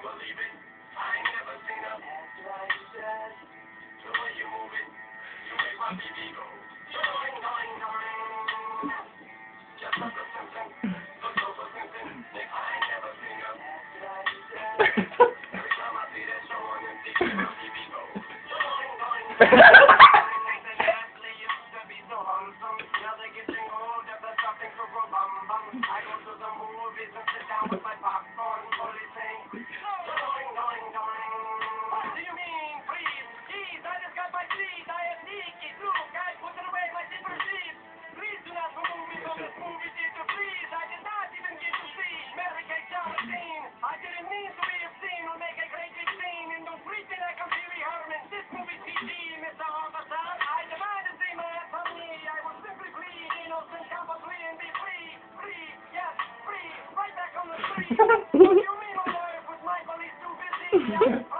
believe it. I ain't never seen a act like that. The way you move it, you make my BB go. Doing, doing, doing. Jessica Simpson, look over Simpson. Nick, I ain't never seen a act like that. Every time I see that show on MTV, my BB go. Doing, doing, doing. I go to the movies and sit down with my do you mean, please? I just got my seat. I am. Look, I put it away my zipper. Please do not remove me from this movie theater, please. I did not even get to see Mary. I didn't mean to be obscene or make a great big scene. And don't pretend Pee Wee Herman. This movie's PG, Mr. Officer. I demand to see my. I will simply plead innocent, and be free. Free, yes, free. Right back on the street. what do you mean my life with Michael is too busy?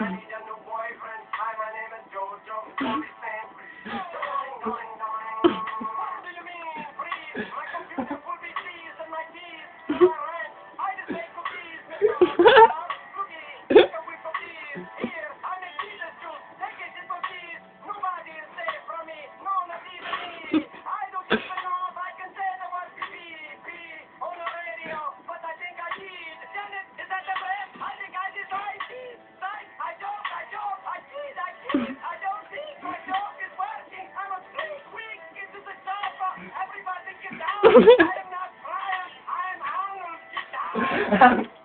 i need a Thank you. I don't think my dog is working. I must be quick. Get to the sofa. Everybody get down. I am not Brian. I am down.